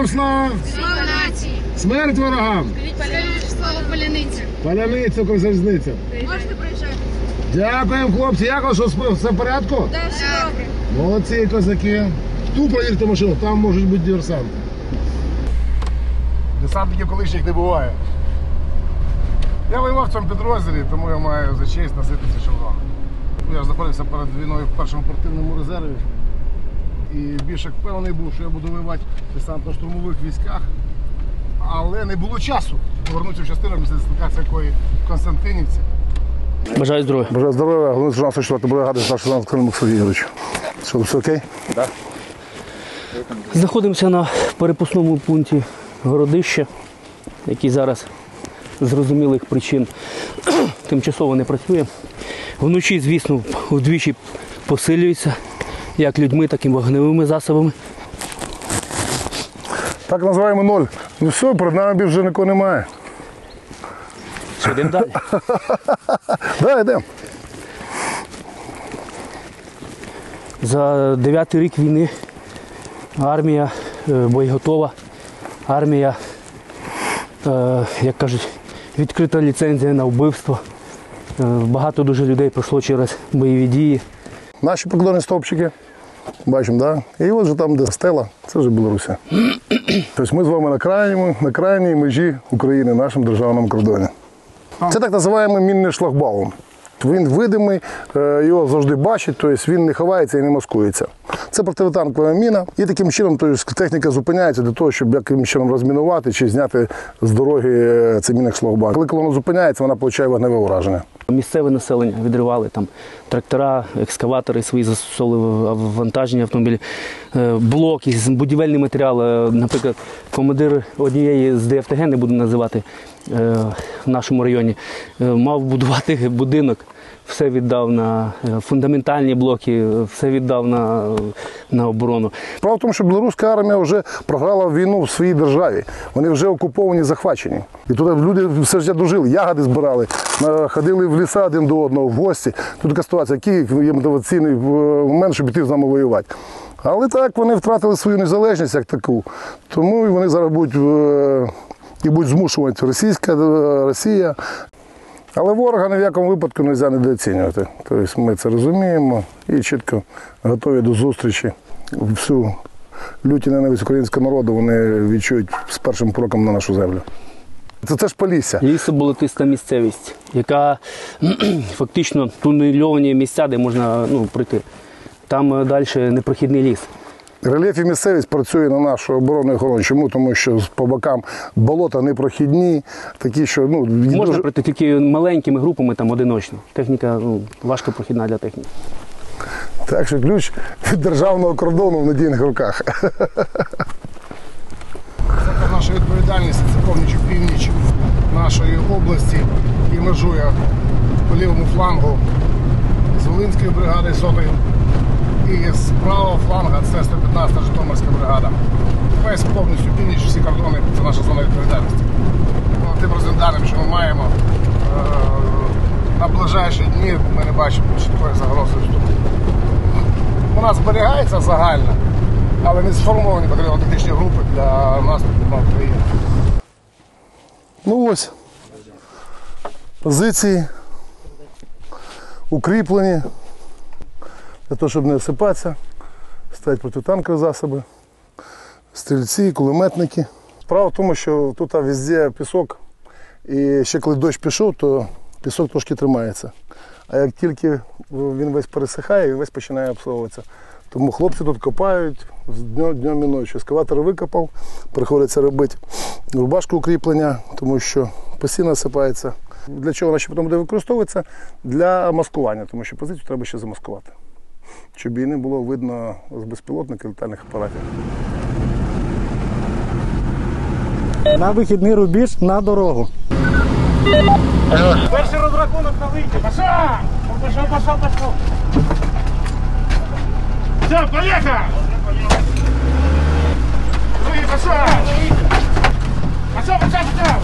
Героям слава! Слава нації! Смерть ворогам! Скажіть слово поляниця! Паляниця, залізниця. Можете приїжджати? Дякуємо, хлопці. Як вас що, все в порядку? Да, все добре. Молодці, козаки. Ту провірте машину, там можуть бути диверсанти. Десантників колишніх не буває. Я воював в цьому підрозділі, тому я маю за честь носити ці шеврони. Я знаходився перед війною в першому оперативному резерві. І більш впевнений був, що я буду воювати в десантно-штурмових військах. Але не було часу повернутися в частину після дислокації якої в Константинівці. Бажаю здоров'я. Бажаю здоров'я, головний сержант 44 бригади, старший сержант Калимук Сергій Ігорович. Що, все окей? Знаходимося на перепусному пункті городища, який зараз з зрозумілих причин тимчасово не працює. Вночі, звісно, вдвічі посилюється як людьми, так і вогневими засобами. Так називаємо ноль. Ну все, перед нами вже нікого немає. Що, йдемо далі? Да, йдемо. За дев'ятий рік війни армія е, боєготова, армія, е, як кажуть, відкрита ліцензія на вбивство. Е, Багато дуже людей пройшло через бойові дії. Наші прикордонні стовпчики. Бачимо, да? І от же там, де стела, це вже Білорусі. Тобто ми з вами на крайньому, на крайній межі України, нашому державному кордоні. Це так називаємо мінний шлагбаум. Він видимий, е, його завжди бачать, тобто він не ховається і не маскується. Це противотанкова міна, і таким чином тобто, техніка зупиняється для того, щоб якимось чином розмінувати чи зняти з дороги е, цей мінний шлагбаум. Коли колона зупиняється, вона отримує вогневе ураження. Місцеве населення відривали там трактора, екскаватори свої застосовували вантажні автомобілі, е, блоки, матеріали. Е, Наприклад, командир однієї з ДФТГ, не буду називати в нашому районі, е, мав будувати будинок. Все віддав на е, фундаментальні блоки, е, все віддав на, на оборону. Справа в тому, що білоруська армія вже програла війну в своїй державі. Вони вже окуповані, захвачені. І тут люди все життя дожили, ягоди збирали, ходили в ліса один до одного, в гості. Тут така ситуація, який є мотиваційний е, момент, щоб піти з нами воювати. Але так вони втратили свою незалежність як таку. Тому вони зараз будуть е, і будуть змушувати російська е, Росія. Але ворога ні в якому випадку не можна недооцінювати. Тобто ми це розуміємо і чітко готові до зустрічі. Всю люті ненависть українського народу вони відчують з першим кроком на нашу землю. Це, це ж Полісся. Лісоболотиста місцевість, яка фактично тунельовані місця, де можна ну, пройти. Там далі непрохідний ліс. Рельєф і місцевість працює на нашу оборону і охорону. Чому? Тому що по бокам болота непрохідні, такі, що ну, Можна дуже- пройти тільки маленькими групами, там одиночно. Техніка ну, важко прохідна для техніки. Так що ключ від державного кордону в надійних руках. Це наша відповідальність, це повністю північ нашої області і межує по лівому флангу з Волинської бригади сотої і з правого фланга це 115 Житомирська бригада. Весь повністю північ, всі кордони це наша зона відповідальності. Ну, Тим розвідданим, що ми маємо е, на ближайші дні ми не бачимо чіткої загрози вступу. Вона зберігається загальна, але не сформовані патріотичні групи для наступу на Україну. Ну ось. Позиції укріплені для того, щоб не осипатися. Стоять протитанкові засоби, стрільці, кулеметники. Справа в тому, що тут везде пісок, і ще коли дощ пішов, то пісок трошки тримається. А як тільки він весь пересихає, він весь починає обслуговуватися. Тому хлопці тут копають з днем, днем і ночі. Ескаватор викопав, приходиться робити рубашку укріплення, тому що постійно осипається. Для чого вона ще потім буде використовуватися? Для маскування, тому що позицію треба ще замаскувати. Щоб її не було видно з безпілотних літальних апаратів. На вихідний рубіж на дорогу. Перший розрахунок на вийти. Пошов! Пошов, пошов, пошов. Все, поїхав! Другий пошов! Пошов, пошов, пошов!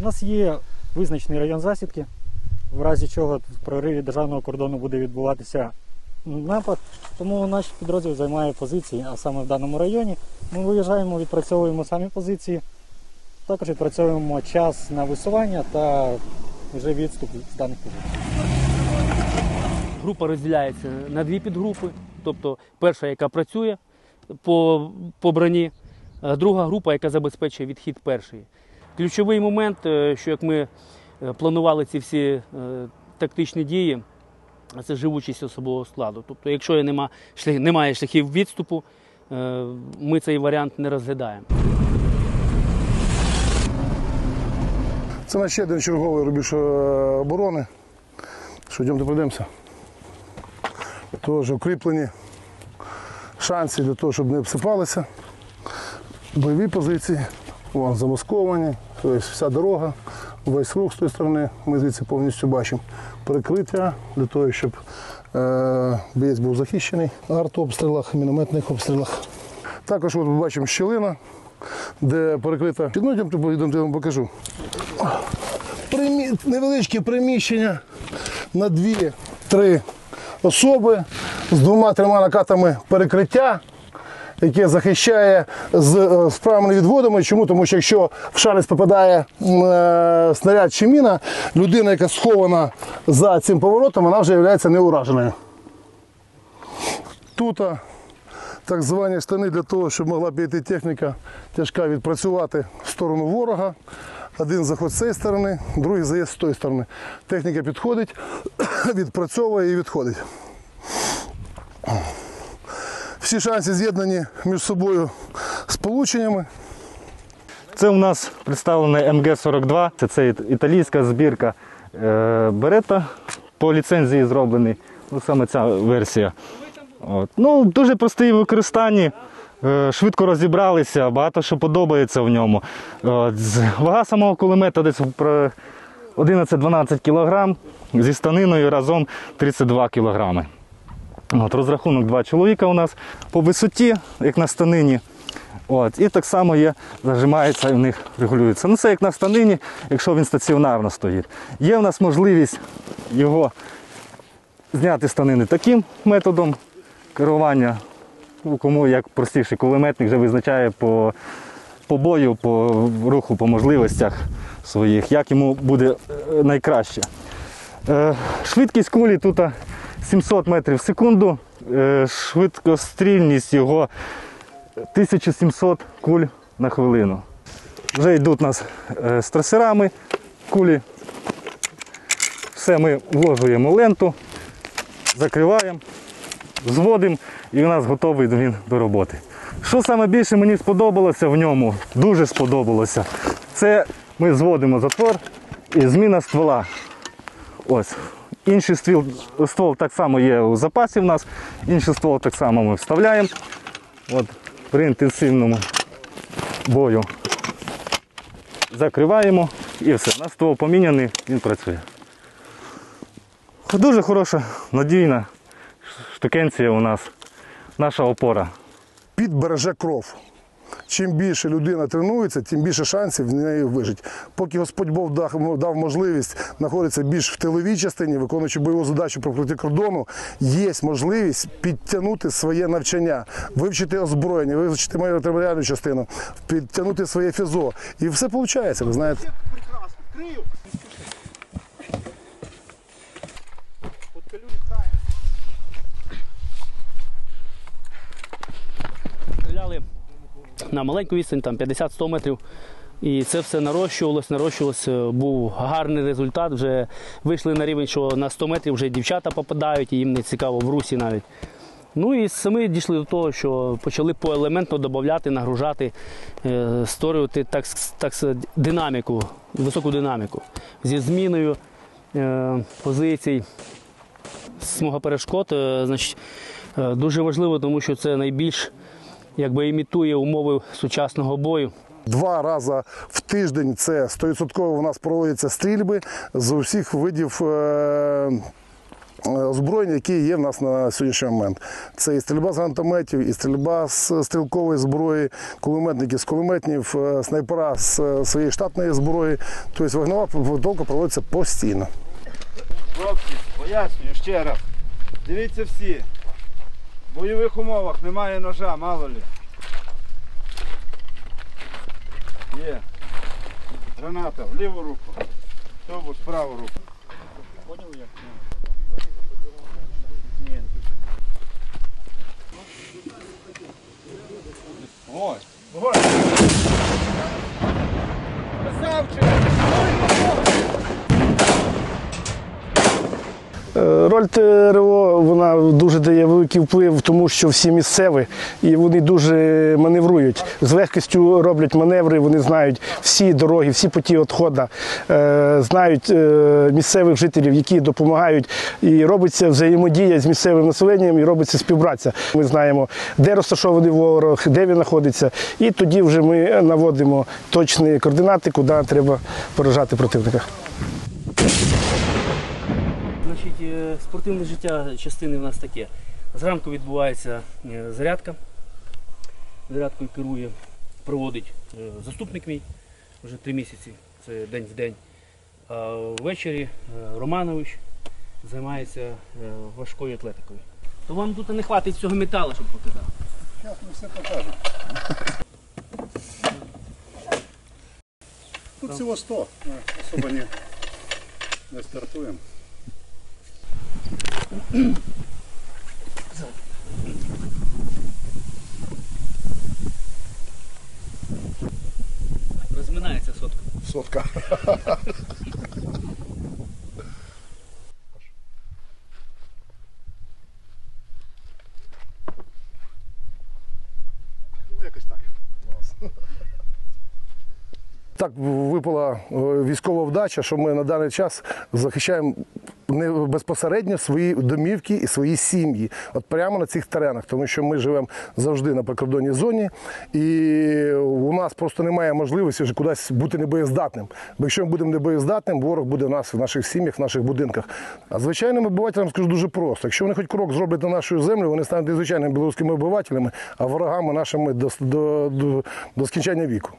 У нас є визначений район засідки, в разі чого в прориві державного кордону буде відбуватися напад. Тому наш підрозділ займає позиції, а саме в даному районі. Ми виїжджаємо, відпрацьовуємо самі позиції. Також відпрацьовуємо час на висування та вже відступ з даних позицій. Група розділяється на дві підгрупи. Тобто перша, яка працює по, по броні, друга група, яка забезпечує відхід першої. Ключовий момент, е, що як ми планували ці всі е, тактичні дії, а це живучість особового складу. Тобто, якщо нема, немає шляхів відступу, е, ми цей варіант не розглядаємо. Це наш ще один черговий рубіж е, оборони. Що, йдемо пройдемося. Теж укріплені шанси для того, щоб не обсипалися. Бойові позиції, вон замасковані, тобто вся дорога, весь рух з тої сторони, ми звідси повністю бачимо. Перекриття для того, щоб е, боєць був захищений артобстрілах, мінометних обстрілах. Також от ми бачимо щілина, де перекрита. Ну, йдемо, йдемо, я вам покажу. Примі... невеличке приміщення на дві-три особи з двома-трьома накатами перекриття, яке захищає з е, справними відводами. Чому? Тому що якщо в шалець попадає е, снаряд чи міна, людина, яка схована за цим поворотом, вона вже є неураженою. Тут так звані штани для того, щоб могла піти техніка тяжка відпрацювати в сторону ворога. Один заход з цієї сторони, другий заїзд з тої сторони. Техніка підходить, відпрацьовує і відходить. Всі шанси з'єднані між собою сполученнями. Це у нас представлений МГ-42, це, це італійська збірка е, Берета по ліцензії зроблений. Ну, саме ця версія. От. Ну, дуже простий в використанні. е, Швидко розібралися, багато що подобається в ньому. Вага самого кулемета десь 11-12 кг, зі станиною разом 32 кг. От, розрахунок два чоловіка у нас по висоті, як на станині. От, і так само є, зажимається і в них регулюється. Ну це як на станині, якщо він стаціонарно стоїть. Є в нас можливість його зняти станини таким методом керування. Кому як простіший кулеметник вже визначає по, по бою, по руху, по можливостях своїх, як йому буде е, найкраще. Е, Швидкість кулі тут 700 метрів в секунду, е, швидкострільність його 1700 куль на хвилину. Вже йдуть у нас е, з трасерами кулі. Все ми вложуємо ленту, закриваємо, зводимо і у нас готовий він до роботи. Що саме більше мені сподобалося в ньому, дуже сподобалося, це ми зводимо затвор і зміна ствола. Ось. Інший ствол, ствол так само є у запасі в нас, інший ствол так само ми вставляємо. От, при інтенсивному бою закриваємо і все. На ствол поміняний, він працює. Дуже хороша, надійна штукенція у нас, наша опора. Під береже кров. Чим більше людина тренується, тим більше шансів в неї вижити. Поки Господь Бог дав, можливість знаходитися більш в тиловій частині, виконуючи бойову задачу проти кордону, є можливість підтягнути своє навчання, вивчити озброєння, вивчити мою матеріальну частину, підтягнути своє фізо. І все виходить, ви знаєте. Стріляли на маленьку відстань, там 50-100 метрів. І це все нарощувалось, нарощувалось. Е, Був гарний результат. Вже вийшли на рівень, що на 100 метрів вже дівчата попадають, і їм не цікаво в русі навіть. Ну і самі дійшли до того, що почали поелементно додати, нагружати, е, створювати так, так динаміку, високу динаміку зі зміною е, позицій. Смуга перешкод значить, дуже важливо, тому що це найбільш якби імітує умови сучасного бою. Два рази в тиждень це 100% у нас проводяться стрільби з усіх видів е, е, озброєння, які є в нас на сьогоднішній момент. Це і стрільба з гранатометів, і стрільба з стрілкової зброї, кулеметники з кулеметів, е, снайпера з е, своєї штатної зброї. Тобто вогнева підготовка проводиться постійно. Хлопці, пояснюю ще раз. Дивіться всі. В бойових умовах немає ножа, мало лі. Є. Граната в ліву руку. Тобус в праву руку. Поняли як? Ось. Ось. Красавчик! Роль ТРО вона дуже дає великий вплив, тому що всі місцеві і вони дуже маневрують. З легкістю роблять маневри, вони знають всі дороги, всі путі відходу, е, знають е, місцевих жителів, які допомагають. І робиться взаємодія з місцевим населенням і робиться співпраця. Ми знаємо, де розташований ворог, де він знаходиться. І тоді вже ми наводимо точні координати, куди треба поражати противника. Е, спортивне життя частини в нас таке. Зранку відбувається е, зарядка. Зарядкою керує, проводить е, заступник мій вже три місяці, це день в день. А ввечері Романович займається важкою атлетикою. То вам тут не хватить цього металу, щоб показати. Зараз ми все покажемо. Тут всього 100, ми особо не, не стартуємо. Розминається сотка. Сотка. Ну, якось так. Так випала е, військова вдача, що ми на даний час захищаємо не безпосередньо свої домівки і свої сім'ї, от прямо на цих теренах, тому що ми живемо завжди на прикордонній зоні, і у нас просто немає можливості вже кудись бути небоєздатним. Бо якщо ми будемо небоєздатним, ворог буде в нас в наших сім'ях, в наших будинках. А звичайним обивателям скажу дуже просто. Якщо вони хоч крок зроблять на нашу землю, вони стануть не звичайними білоруськими обивателями, а ворогами нашими до, до, до, до скінчання віку.